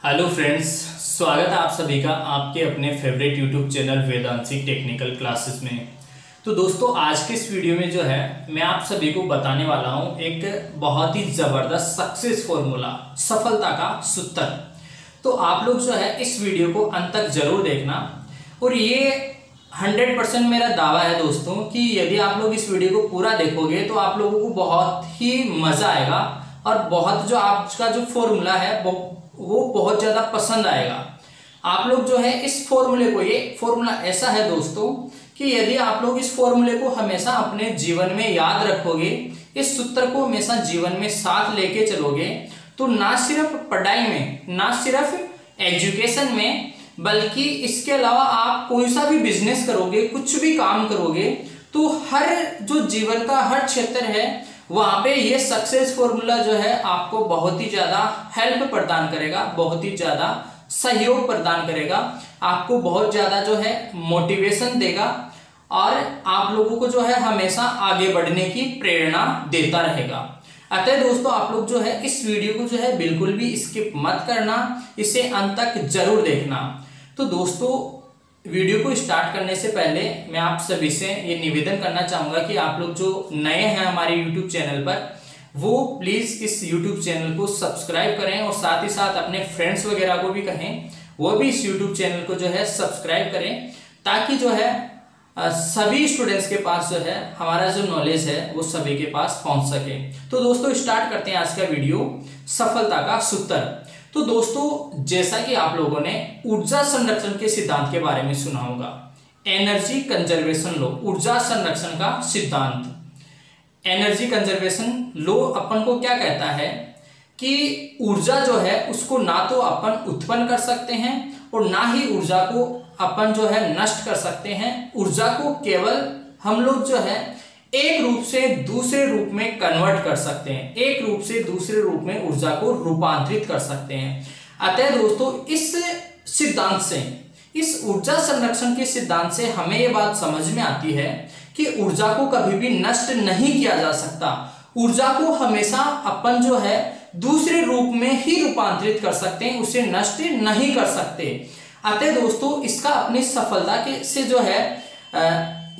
Hello friends स्वागत है आप सभी का आपके अपने favourite YouTube channel Vedanshi technical classes में। तो दोस्तों, आज के इस वीडियो में जो है, मैं आप सभी को बताने वाला हूँ एक बहुत ही ज़बरदस्त सक्सेस फॉर्मूला सफलता का सूत्र। तो आप लोग जो है, इस वीडियो को अंत तक ज़रूर देखना। और ये हंड्रेड परसेंट मेरा दावा है दोस्तों कि यदि आप लोग इस वीडियो को पूरा देखोगे तो आप लोगों को बहुत ही मज़ा आएगा। और बहुत जो आपका जो फॉर्मूला है बहुत ज़्यादा पसंद आएगा। आप लोग जो है इस फॉर्मूले को, ये फॉर्मूला ऐसा है दोस्तों कि यदि आप लोग इस फॉर्मूले को हमेशा अपने जीवन में याद रखोगे, इस सूत्र को हमेशा जीवन में साथ लेके चलोगे तो ना सिर्फ़ पढ़ाई में, ना सिर्फ़ एजुकेशन में, बल्कि इसके अलावा आप कोई सा भी बिज़नेस करोगे, कुछ भी काम करोगे तो हर जो जीवन का, हर क्षेत्र है वहाँ पे ये सक्सेस फॉर्मूला जो है आपको बहुत ही ज़्यादा हेल्प प्रदान करेगा, बहुत ही ज़्यादा सहयोग प्रदान करेगा, आपको बहुत ज़्यादा जो है मोटिवेशन देगा और आप लोगों को जो है हमेशा आगे बढ़ने की प्रेरणा देता रहेगा। अतः दोस्तों, आप लोग जो है इस वीडियो को जो है बिल्कुल भी स्किप मत करना, इसे अंत तक ज़रूर देखना। तो दोस्तों वीडियो को स्टार्ट करने से पहले मैं आप सभी से ये निवेदन करना चाहूँगा कि आप लोग जो नए हैं हमारे यूट्यूब चैनल पर, वो प्लीज़ इस यूट्यूब चैनल को सब्सक्राइब करें और साथ ही साथ अपने फ्रेंड्स वगैरह को भी कहें, वो भी इस यूट्यूब चैनल को जो है सब्सक्राइब करें, ताकि जो है सभी स्टूडेंट्स के पास जो है, हमारा जो नॉलेज है, वो सभी के पास पहुँच सके। तो दोस्तों स्टार्ट करते हैं आज का वीडियो, सफलता का सूत्र। तो दोस्तों, जैसा कि आप लोगों ने ऊर्जा संरक्षण के सिद्धांत के बारे में सुना होगा। एनर्जी कंजर्वेशन लो ऊर्जा संरक्षण का सिद्धांत। एनर्जी कंजर्वेशन लो अपन को क्या कहता है कि ऊर्जा जो है, उसको ना तो अपन उत्पन्न कर सकते हैं और ना ही ऊर्जा को अपन जो है नष्ट कर सकते हैं। ऊर्जा को केवल हम लोग जो है एक रूप से दूसरे रूप में कन्वर्ट कर सकते हैं। एक रूप से दूसरे रूप में ऊर्जा को रूपांतरित कर सकते हैं। अतः दोस्तों, इस सिद्धांत से, इस ऊर्जा संरक्षण के सिद्धांत से हमें यह बात समझ में आती है कि ऊर्जा को कभी भी नष्ट नहीं किया जा सकता। ऊर्जा को हमेशा अपन जो है, दूसरे रूप में ही रूपांतरित कर सकते हैं, उसे नष्ट नहीं कर सकते। अतः दोस्तों, इसका अपनी सफलता के से जो है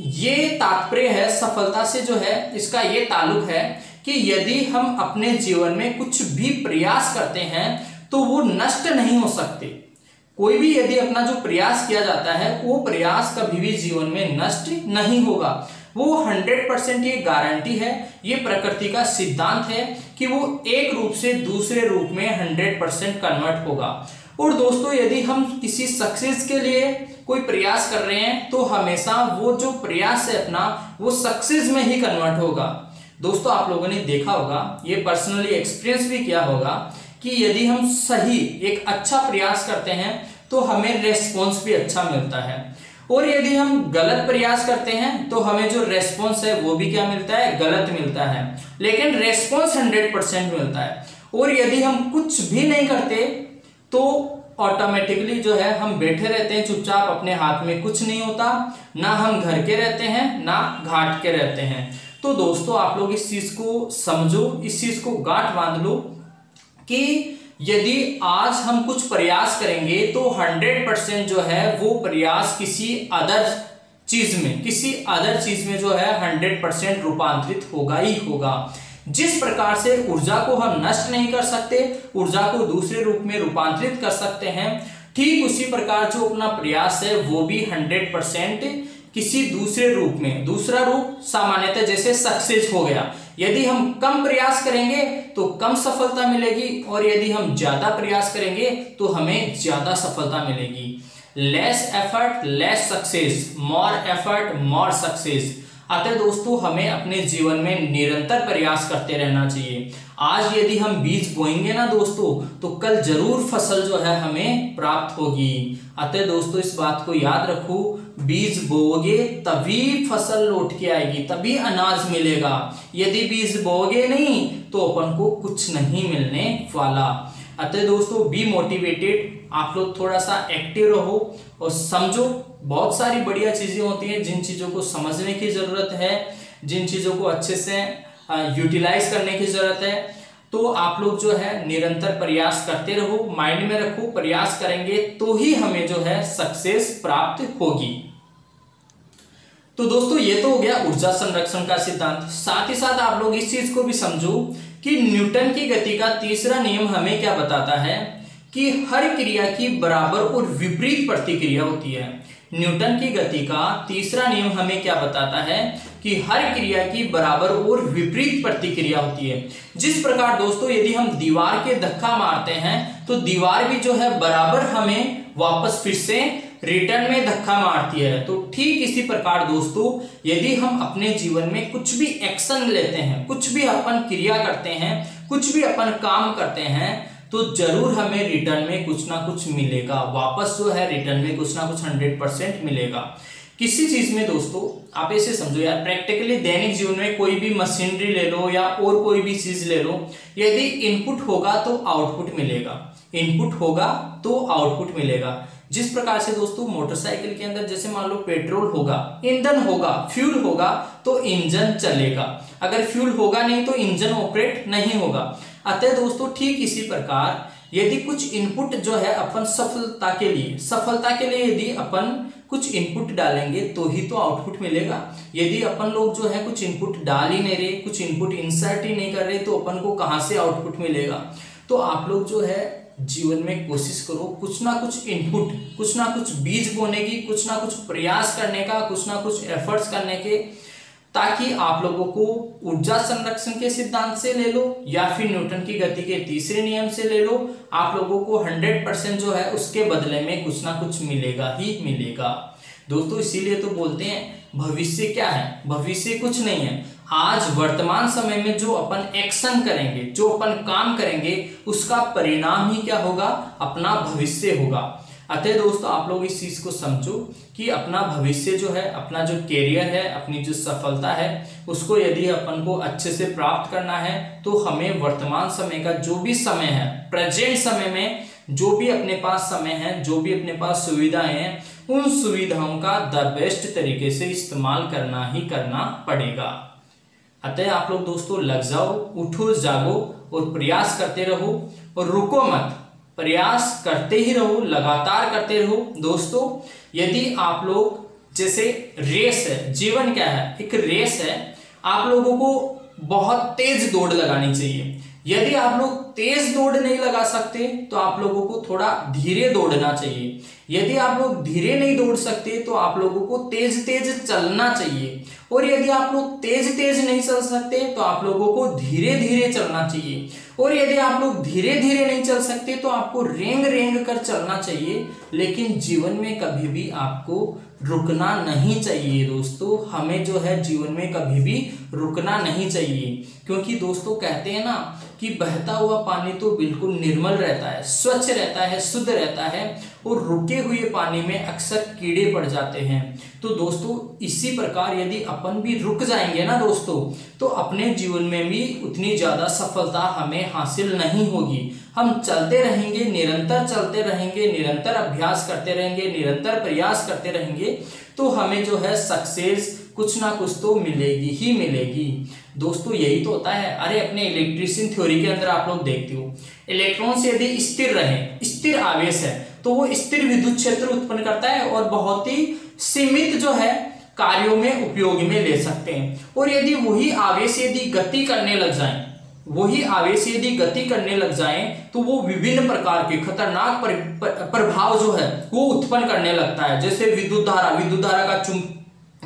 ये तात्पर्य है, सफलता से जो है, इसका ये ताल्लुक है कि यदि हम अपने जीवन में कुछ भी प्रयास करते हैं तो वो नष्ट नहीं हो सकते। कोई भी यदि अपना जो प्रयास किया जाता है, वो प्रयास कभी भी जीवन में नष्ट नहीं होगा। वो हंड्रेड परसेंट ये गारंटी है, ये प्रकृति का सिद्धांत है कि वो एक रूप से दूसरे रूप में हंड्रेड परसेंट कन्वर्ट होगा। और दोस्तों, यदि हम किसी सक्सेस के लिए कोई प्रयास कर रहे हैं तो हमेशा वो जो प्रयास है अपना, वो सक्सेस में ही कन्वर्ट होगा। दोस्तों, आप लोगों ने देखा होगा, ये पर्सनली एक्सपीरियंस भी किया होगा, कि यदि हम सही एक अच्छा प्रयास करते हैं तो हमें रेस्पॉन्स भी अच्छा मिलता है। और यदि हम गलत प्रयास करते हैं तो हमें जो रेस्पॉन्स है, वो भी क्या मिलता है? गलत मिलता है। लेकिन रेस्पॉन्स हंड्रेड परसेंट मिलता है। और यदि हम कुछ भी नहीं करते तो ऑटोमेटिकली जो है, हम बैठे रहते हैं चुपचाप अपने हाथ में। कुछ नहीं होता। ना हम घर के रहते हैं, ना घाट के रहते हैं। तो दोस्तों, आप लोग इस चीज़ को समझो, इस चीज़ को गांठ बाँध लो कि यदि आज हम कुछ प्रयास करेंगे तो हंड्रेड परसेंट जो है, वो प्रयास किसी अदर चीज़ में, किसी अदर चीज़ में जो है, हंड्रेड परसेंट रूपांतरित होगा ही होगा। जिस प्रकार से ऊर्जा को हम नष्ट नहीं कर सकते, ऊर्जा को दूसरे रूप में रूपांतरित कर सकते हैं, ठीक उसी प्रकार जो अपना प्रयास है, वो भी हंड्रेड परसेंट किसी दूसरे रूप में। दूसरा रूप सामान्यतः जैसे सक्सेस हो गया। यदि हम कम प्रयास करेंगे तो कम सफलता मिलेगी, और यदि हम ज़्यादा प्रयास करेंगे तो हमें ज़्यादा सफलता मिलेगी। Less effort less success more effort more success अतः दोस्तों, हमें अपने जीवन में निरंतर प्रयास करते रहना चाहिए। आज यदि हम बीज बोएँगे ना दोस्तों तो कल ज़रूर फ़सल जो है हमें प्राप्त होगी। अतः दोस्तों, इस बात को याद रखो, बीज बोगे तभी फ़सल लौट के आएगी, तभी अनाज मिलेगा। यदि बीज बोगे नहीं तो अपन को कुछ नहीं मिलने वाला। अतः दोस्तों बी मोटिवेटेड आप लोग थोड़ा सा एक्टिव रहो और समझो, बहुत सारी बढ़िया चीज़ें होती हैं जिन चीज़ों को समझने की ज़रूरत है, जिन चीज़ों को अच्छे से यूटिलाइज करने की ज़रूरत है। तो आप लोग जो है, निरंतर प्रयास करते रहो माइंड में रखो, प्रयास करेंगे तो ही हमें जो है सक्सेस प्राप्त होगी। तो दोस्तों, ये तो हो गया ऊर्जा संरक्षण का सिद्धांत। साथ ही साथ आप लोग इस चीज़ को भी समझो कि न्यूटन की गति का तीसरा नियम हमें क्या बताता है? कि हर क्रिया की बराबर और विपरीत प्रतिक्रिया होती है। न्यूटन की गति का तीसरा नियम हमें क्या बताता है कि हर क्रिया की बराबर और विपरीत प्रतिक्रिया होती है। जिस प्रकार दोस्तों यदि हम दीवार के धक्का मारते हैं तो दीवार भी जो है बराबर हमें वापस फिर से रिटर्न में धक्का मारती है। तो ठीक इसी प्रकार दोस्तों, यदि हम अपने जीवन में कुछ भी एक्शन लेते हैं, कुछ भी अपन क्रिया करते हैं, कुछ भी अपन काम करते हैं तो ज़रूर हमें रिटर्न में कुछ ना कुछ मिलेगा। वापस जो है रिटर्न में कुछ ना कुछ हंड्रेड परसेंट मिलेगा। किसी चीज़ में दोस्तों, आप ऐसे समझो यार प्रैक्टिकली दैनिक जीवन में कोई भी मशीनरी ले लो या और कोई भी चीज़ ले लो, यदि इनपुट होगा तो आउटपुट मिलेगा। इनपुट होगा तो आउटपुट मिलेगा। जिस प्रकार से दोस्तों मोटरसाइकिल के अंदर जैसे मान लो पेट्रोल होगा, ईंधन होगा फ्यूल होगा तो इंजन चलेगा। अगर फ्यूल होगा नहीं तो इंजन ऑपरेट नहीं होगा। अतः दोस्तों, ठीक इसी प्रकार, यदि कुछ इनपुट जो है अपन सफलता के लिए, सफलता के लिए यदि अपन कुछ इनपुट डालेंगे तो ही तो आउटपुट मिलेगा। यदि अपन लोग जो है कुछ इनपुट डाल ही नहीं रहे, कुछ इनपुट इंसर्ट ही नहीं कर रहे तो अपन को कहाँ से आउटपुट मिलेगा? तो आप लोग जो है जीवन में कोशिश करो, कुछ ना कुछ इनपुट कुछ ना कुछ बीज बोने की, कुछ ना कुछ प्रयास करने का, कुछ ना कुछ एफर्ट्स करने के ताकि आप लोगों को ऊर्जा संरक्षण के सिद्धांत से ले लो या फिर न्यूटन की गति के तीसरे नियम से ले लो। आप लोगों को 100 परसेंट जो है उसके बदले में कुछ ना कुछ मिलेगा ही मिलेगा। दोस्तों, इसीलिए तो बोलते हैं, भविष्य क्या है? भविष्य कुछ नहीं है। आज वर्तमान समय में जो अपन एक्शन करेंगे, जो अपन काम करेंगे, उसका परिणाम ही क्या होगा? अपना भविष्य होगा। अतः दोस्तों, आप लोग इस चीज़ को समझो कि अपना भविष्य जो है, अपना जो कैरियर है, अपनी जो सफलता है, उसको यदि अपन को अच्छे से प्राप्त करना है तो हमें वर्तमान समय का जो भी समय है प्रेजेंट समय में जो भी अपने पास समय है, जो भी अपने पास सुविधाएँ हैं, उन सुविधाओं का द बेस्ट तरीके से इस्तेमाल करना ही करना पड़ेगा। अतः आप लोग दोस्तों, लग जाओ, उठो, जागो और प्रयास करते रहो और रुको मत। प्रयास करते ही रहो, लगातार करते रहो। दोस्तों, यदि आप लोग, जैसे रेस है, जीवन क्या है? एक रेस है। आप लोगों को बहुत तेज दौड़ लगानी चाहिए। यदि आप लोग तेज दौड़ नहीं लगा सकते तो आप लोगों को थोड़ा धीरे दौड़ना चाहिए। यदि आप लोग धीरे नहीं दौड़ सकते तो आप लोगों को तेज तेज चलना चाहिए। और यदि आप लोग तेज तेज नहीं चल सकते तो आप लोगों को धीरे धीरे चलना चाहिए। और यदि आप लोग धीरे धीरे नहीं चल सकते तो आपको रेंग रेंग कर चलना चाहिए। लेकिन जीवन में कभी भी आपको रुकना नहीं चाहिए दोस्तों। हमें जो है जीवन में कभी भी रुकना नहीं चाहिए। क्योंकि दोस्तों कहते हैं ना कि बहता हुआ पानी तो बिल्कुल निर्मल रहता है, स्वच्छ रहता है, शुद्ध रहता है और रुके हुए पानी में अक्सर कीड़े पड़ जाते हैं। तो दोस्तों, इसी प्रकार यदि अपन भी रुक जाएँगे ना दोस्तों तो अपने जीवन में भी उतनी ज़्यादा सफलता हमें हासिल नहीं होगी। हम चलते रहेंगे, निरंतर चलते रहेंगे, निरंतर अभ्यास करते रहेंगे, निरंतर प्रयास करते रहेंगे तो हमें जो है सक्सेस कुछ ना कुछ तो मिलेगी ही मिलेगी। दोस्तों यही तो होता है। अरे अपने इलेक्ट्रिशियन थ्योरी के अंदर आप लोग देखते हो। इलेक्ट्रॉन से यदि स्थिर रहे स्थिर आवेश है तो वो स्थिर विद्युत क्षेत्र उत्पन्न करता है और बहुत ही सीमित जो है कार्यों में उपयोग में ले सकते हैं। और यदि वही आवेश यदि गति करने लग जाए वही आवेश यदि गति करने लग जाए तो वो विभिन्न प्रकार के खतरनाक पर, प्रभाव जो है वो उत्पन्न करने लगता है। जैसे विद्युत धारा विद्युत धारा का चुंब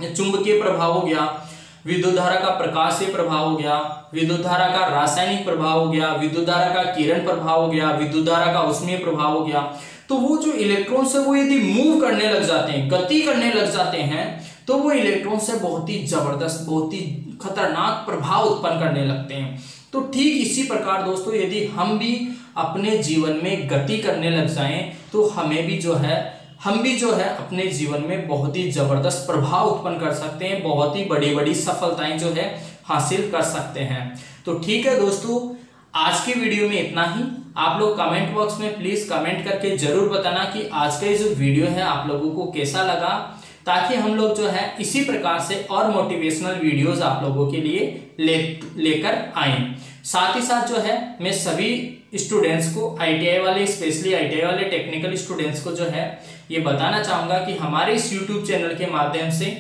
चुंबकीय प्रभाव हो गया विद्युत धारा का प्रकाशीय प्रभाव हो गया विद्युत धारा का रासायनिक प्रभाव हो गया विद्युत धारा का किरण प्रभाव हो गया विद्युत धारा का उष्मीय प्रभाव हो गया। तो वो जो इलेक्ट्रॉन्स है, वो यदि मूव करने लग जाते हैं, गति करने लग जाते हैं तो वो इलेक्ट्रॉन से बहुत ही ज़बरदस्त, बहुत ही खतरनाक प्रभाव उत्पन्न करने लगते हैं। तो ठीक इसी प्रकार दोस्तों, यदि हम भी अपने जीवन में गति करने लग जाएँ तो हमें भी जो है हम भी जो है अपने जीवन में बहुत ही ज़बरदस्त प्रभाव उत्पन्न कर सकते हैं, बहुत ही बड़ी बड़ी सफलताएँ जो है हासिल कर सकते हैं। तो ठीक है दोस्तों, आज की वीडियो में इतना ही। आप लोग कमेंट बॉक्स में प्लीज़ कमेंट करके ज़रूर बताना कि आज का ये जो वीडियो है आप लोगों को कैसा लगा। ताकि हम लोग जो है इसी प्रकार से और मोटिवेशनल वीडियोस आप लोगों के लिए ले, लेकर आए। साथ ही साथ जो है, मैं सभी स्टूडेंट्स को आईटीआई वाले स्पेशली आईटीआई वाले टेक्निकल स्टूडेंट्स को जो है, ये बताना चाहूँगा कि हमारे इस यूट्यूब चैनल के माध्यम से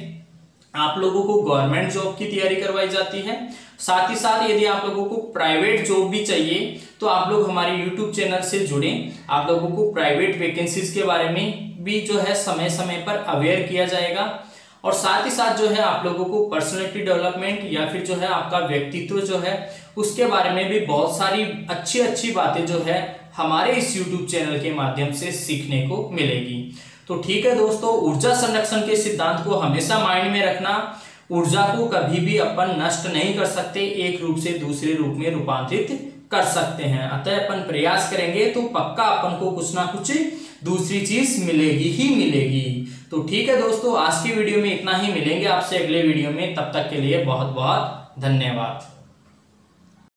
आप लोगों को गवर्नमेंट जॉब की तैयारी करवाई जाती है। साथ ही साथ यदि आप लोगों को प्राइवेट जॉब भी चाहिए तो आप लोग हमारे यूट्यूब चैनल से जुड़े। आप लोगों को प्राइवेट वैकेंसीज के बारे में भी जो है समय समय पर अवेयर किया जाएगा और साथ ही साथ जो है आप लोगों को पर्सनैलिटी डेवलपमेंट या फिर जो है आपका व्यक्तित्व जो है, उसके बारे में भी बहुत सारी अच्छी अच्छी बातें जो है हमारे इस यूट्यूब चैनल के माध्यम से सीखने को मिलेगी। तो ठीक है दोस्तों, ऊर्जा संरक्षण के सिद्धांत को हमेशा माइंड में रखना। ऊर्जा को कभी भी अपन नष्ट नहीं कर सकते, एक रूप से दूसरे रूप में रूपांतरित कर सकते हैं। अतः अपन प्रयास करेंगे तो पक्का अपन को कुछ ना कुछ दूसरी चीज़ मिलेगी ही मिलेगी। तो ठीक है दोस्तों, आज की वीडियो में इतना ही। मिलेंगे आपसे अगले वीडियो में। तब तक के लिए बहुत बहुत धन्यवाद।